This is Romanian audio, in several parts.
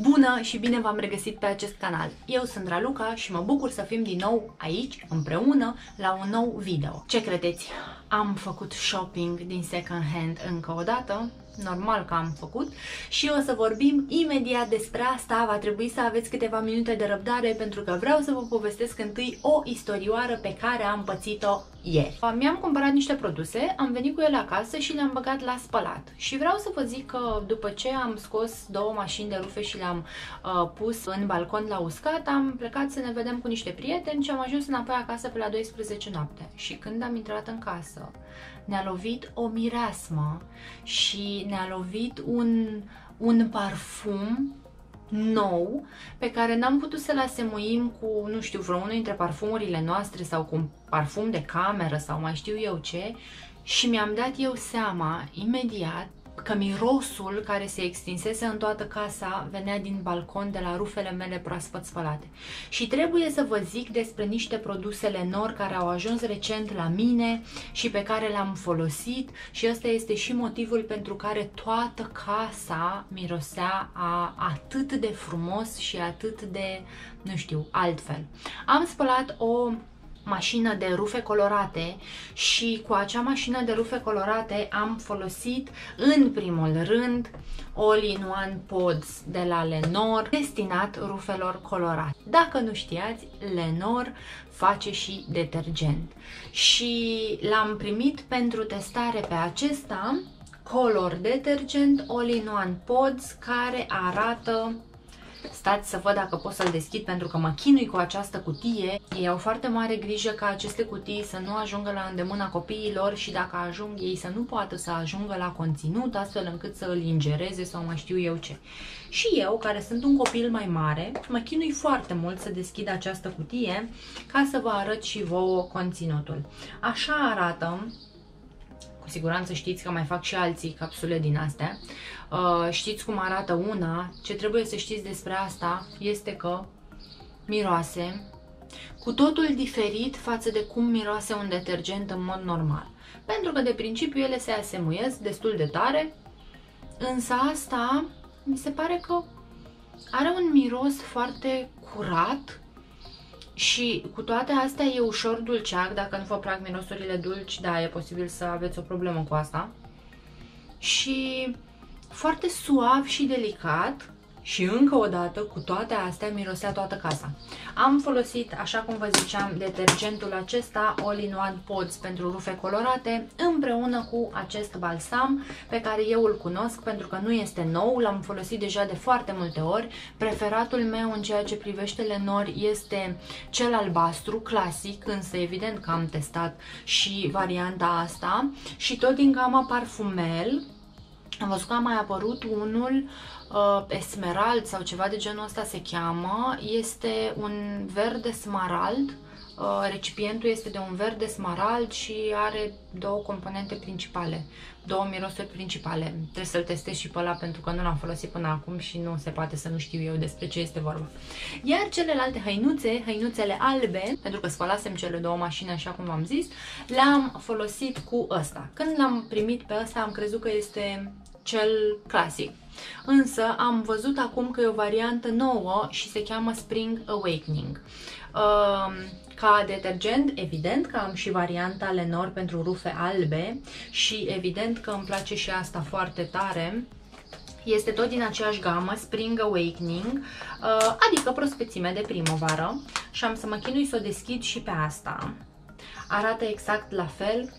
Bună și bine v-am regăsit pe acest canal. Eu sunt Raluca și mă bucur să fim din nou aici, împreună, la un nou video. Ce credeți? Am făcut shopping din second hand încă o dată, normal că am făcut și o să vorbim imediat despre asta. Va trebui să aveți câteva minute de răbdare pentru că vreau să vă povestesc întâi o istorioară pe care am pățit-o ieri. Mi-am cumpărat niște produse, am venit cu ele acasă și le-am băgat la spălat. Și vreau să vă zic că după ce am scos două mașini de rufe și le-am uh, pus în balcon la uscat, am plecat să ne vedem cu niște prieteni și am ajuns înapoi acasă pe la 12 noapte. Și când am intrat în casă, ne-a lovit o mireasmă și ne-a lovit un, un parfum nou pe care n-am putut să-l asemuim cu, nu știu, vreunul dintre parfumurile noastre sau cu un parfum de cameră sau mai știu eu ce. Și mi-am dat eu seama imediat că mirosul care se extinsese în toată casa venea din balcon de la rufele mele proaspăt spălate. Și trebuie să vă zic despre niște produse Lenor care au ajuns recent la mine și pe care le-am folosit și ăsta este și motivul pentru care toată casa mirosea a, atât de frumos și atât de, nu știu, altfel. Am spălat o mașină de rufe colorate și cu acea mașină de rufe colorate am folosit în primul rând All-in-One Pods de la Lenor destinat rufelor colorate. Dacă nu știați, Lenor face și detergent și l-am primit pentru testare pe acesta Color Detergent All-in-One Pods care arată Stați să văd dacă pot să-l deschid pentru că mă chinui cu această cutie. Ei au foarte mare grijă ca aceste cutii să nu ajungă la îndemâna copiilor și dacă ajung ei să nu poată să ajungă la conținut astfel încât să îl ingereze sau mai știu eu ce. Și eu, care sunt un copil mai mare, mă chinui foarte mult să deschid această cutie ca să vă arăt și vouă conținutul. Așa arată cu siguranță știți că mai fac și alții capsule din astea. Uh, știți cum arată una. Ce trebuie să știți despre asta este că miroase cu totul diferit față de cum miroase un detergent în mod normal. Pentru că de principiu ele se asemuiesc destul de tare, însă asta mi se pare că are un miros foarte curat și cu toate astea e ușor dulceac, dacă nu vă plac mirosurile dulci, da, e posibil să aveți o problemă cu asta. Și foarte suav și delicat, și încă o dată, cu toate astea, mirosea toată casa. Am folosit, așa cum vă ziceam, detergentul acesta All-in-One Pods pentru rufe colorate împreună cu acest balsam pe care eu îl cunosc pentru că nu este nou, l-am folosit deja de foarte multe ori. Preferatul meu în ceea ce privește lenori este cel albastru, clasic, însă evident că am testat și varianta asta și tot din gama Parfumel am văzut că a mai apărut unul uh, Esmerald sau ceva de genul ăsta se cheamă. Este un verde smarald. Uh, recipientul este de un verde smarald și are două componente principale, două mirosuri principale. Trebuie să-l testez și pe ăla pentru că nu l-am folosit până acum și nu se poate să nu știu eu despre ce este vorba. Iar celelalte hăinuțe, hăinuțele albe, pentru că spălasem cele două mașini așa cum v-am zis, le-am folosit cu ăsta. Când l-am primit pe ăsta am crezut că este cel clasic. Însă am văzut acum că e o variantă nouă și se cheamă Spring Awakening. Uh, ca detergent, evident că am și varianta Lenor pentru rufe albe și evident că îmi place și asta foarte tare. Este tot din aceeași gamă, Spring Awakening, uh, adică prospețime de primăvară și am să mă chinui să o deschid și pe asta. Arată exact la fel,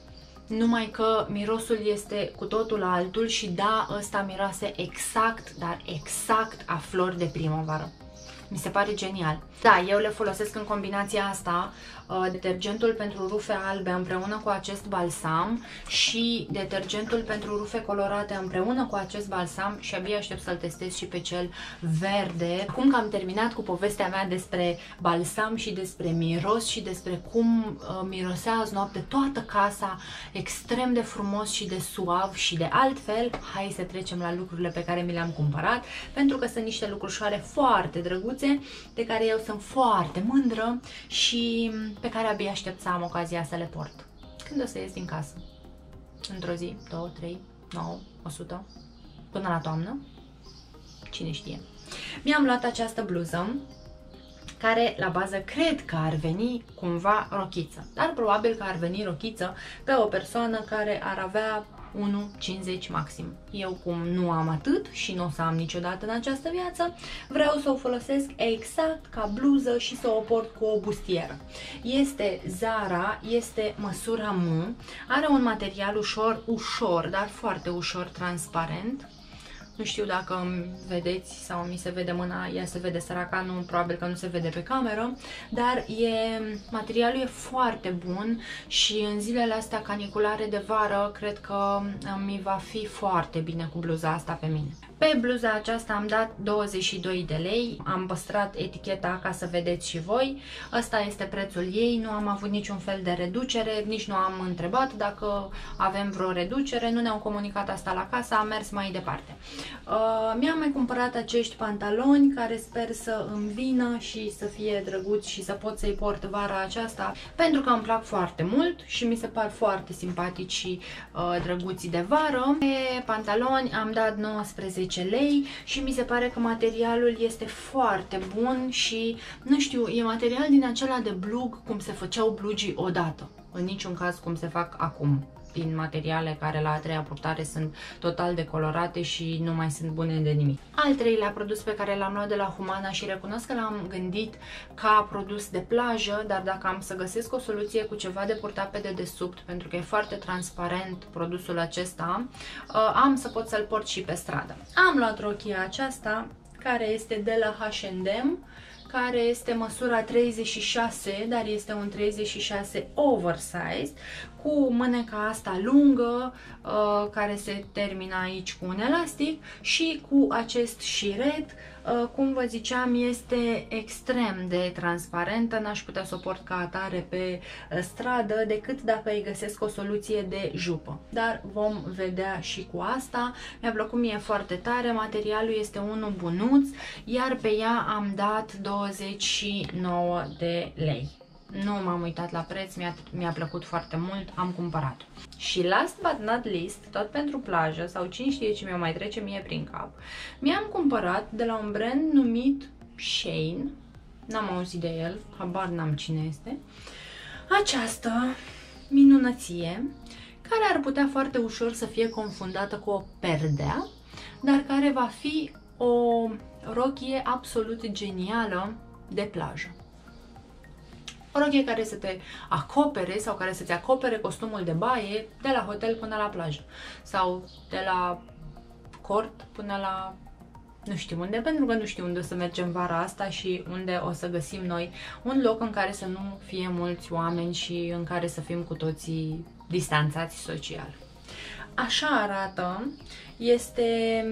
numai că mirosul este cu totul altul și da, ăsta miroase exact, dar exact a flori de primăvară. Mi se pare genial. Da, eu le folosesc în combinația asta, uh, detergentul pentru rufe albe împreună cu acest balsam și detergentul pentru rufe colorate împreună cu acest balsam și abia aștept să-l testez și pe cel verde. Acum că am terminat cu povestea mea despre balsam și despre miros și despre cum uh, mirosea azi noapte toată casa extrem de frumos și de suav și de altfel, hai să trecem la lucrurile pe care mi le-am cumpărat pentru că sunt niște lucrușoare foarte drăguțe de care eu sunt foarte mândră și pe care abia aștept să am ocazia să le port. Când o să ies din casă? Într-o zi, două, trei, nouă, o sută, până la toamnă? Cine știe. Mi-am luat această bluză care la bază cred că ar veni cumva rochiță, dar probabil că ar veni rochiță pe o persoană care ar avea 1,50 maxim. Eu cum nu am atât și nu o să am niciodată în această viață, vreau să o folosesc exact ca bluză și să o port cu o bustieră. Este Zara, este măsura M, are un material ușor, ușor, dar foarte ușor transparent, nu știu dacă îmi vedeți sau mi se vede mâna, ea se vede săraca, nu, probabil că nu se vede pe cameră, dar e, materialul e foarte bun și în zilele astea caniculare de vară cred că mi va fi foarte bine cu bluza asta pe mine. Pe bluza aceasta am dat 22 de lei, am păstrat eticheta ca să vedeți și voi. Ăsta este prețul ei, nu am avut niciun fel de reducere, nici nu am întrebat dacă avem vreo reducere, nu ne-au comunicat asta la casă, am mers mai departe. Uh, Mi-am mai cumpărat acești pantaloni care sper să îmi vină și să fie drăguți și să pot să-i port vara aceasta pentru că îmi plac foarte mult și mi se par foarte simpatici și uh, drăguți de vară. Pe pantaloni am dat 19 10 lei și mi se pare că materialul este foarte bun și, nu știu, e material din acela de blug cum se făceau blugii odată. În niciun caz cum se fac acum din materiale care la a treia purtare sunt total decolorate și nu mai sunt bune de nimic. Al treilea produs pe care l-am luat de la Humana și recunosc că l-am gândit ca produs de plajă, dar dacă am să găsesc o soluție cu ceva de purtat pe dedesubt, pentru că e foarte transparent produsul acesta, uh, am să pot să-l port și pe stradă. Am luat rochia aceasta, care este de la H&M, care este măsura 36, dar este un 36 oversized, cu mâneca asta lungă, uh, care se termină aici cu un elastic și cu acest șiret, uh, cum vă ziceam, este extrem de transparentă, n-aș putea să o port ca atare pe uh, stradă, decât dacă îi găsesc o soluție de jupă. Dar vom vedea și cu asta. Mi-a plăcut mie foarte tare, materialul este unul bunuț, iar pe ea am dat 29 de lei. Nu m-am uitat la preț, mi-a mi, plăcut foarte mult, am cumpărat. Și last but not least, tot pentru plajă, sau cine știe ce mi-o mai trece mie prin cap, mi-am cumpărat de la un brand numit Shane, n-am auzit de el, habar n-am cine este, această minunăție, care ar putea foarte ușor să fie confundată cu o perdea, dar care va fi o rochie absolut genială de plajă o rochie care să te acopere sau care să-ți acopere costumul de baie de la hotel până la plajă sau de la cort până la nu știu unde, pentru că nu știu unde o să mergem vara asta și unde o să găsim noi un loc în care să nu fie mulți oameni și în care să fim cu toții distanțați social. Așa arată, este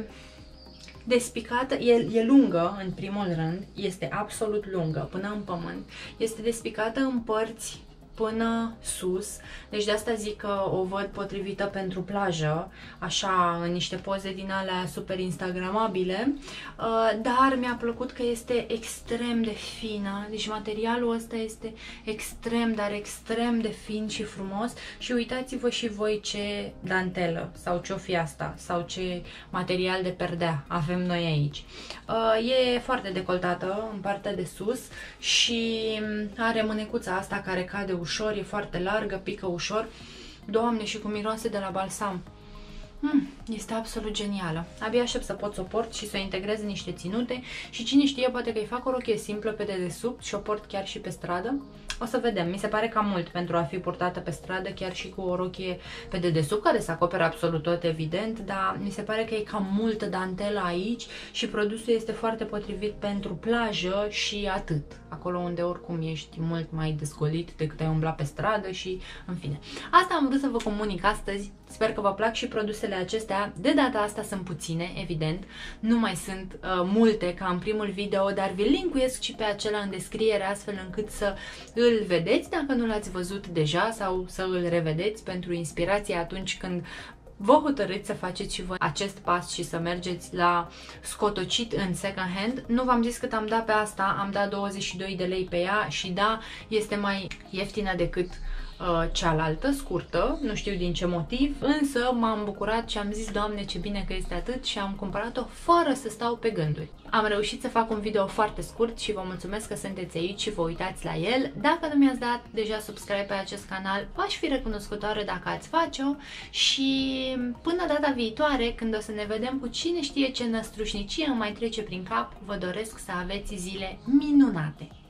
despicată, e, e lungă în primul rând, este absolut lungă până în pământ, este despicată în părți până sus, deci de asta zic că o văd potrivită pentru plajă, așa în niște poze din alea super instagramabile, uh, dar mi-a plăcut că este extrem de fină, deci materialul ăsta este extrem, dar extrem de fin și frumos. Și uitați-vă și voi ce dantelă sau ce-o fi asta sau ce material de perdea avem noi aici. Uh, e foarte decoltată în partea de sus și are mânecuța asta care cade ușor, e foarte largă, pică ușor. Doamne, și cu miroase de la balsam. Mm, este absolut genială. Abia aștept să pot să o port și să o integrez în niște ținute și cine știe, poate că îi fac o rochie simplă pe dedesubt și o port chiar și pe stradă. O să vedem. Mi se pare cam mult pentru a fi purtată pe stradă, chiar și cu o rochie pe dedesubt, care se acoperă absolut tot, evident, dar mi se pare că e cam multă dantelă aici și produsul este foarte potrivit pentru plajă și atât. Acolo unde oricum ești mult mai descolit decât ai umbla pe stradă și, în fine. Asta am vrut să vă comunic astăzi. Sper că vă plac și produsele acestea. De data asta sunt puține, evident. Nu mai sunt uh, multe ca în primul video, dar vi linkuiesc și pe acela în descriere astfel încât să îl vedeți dacă nu l-ați văzut deja sau să îl revedeți pentru inspirație atunci când vă hotărâți să faceți și voi acest pas și să mergeți la scotocit în second hand. Nu v-am zis cât am dat pe asta, am dat 22 de lei pe ea și da, este mai ieftină decât uh, cealaltă, scurtă, nu știu din ce motiv, însă m-am bucurat și am zis, Doamne, ce bine că este atât și am cumpărat-o fără să stau pe gânduri. Am reușit să fac un video foarte scurt și vă mulțumesc că sunteți aici și vă uitați la el. Dacă nu mi-ați dat deja subscribe pe acest canal, v-aș fi recunoscătoare dacă ați face-o și până data viitoare, când o să ne vedem cu cine știe ce năstrușnicie îmi mai trece prin cap, vă doresc să aveți zile minunate!